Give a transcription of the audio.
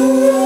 Música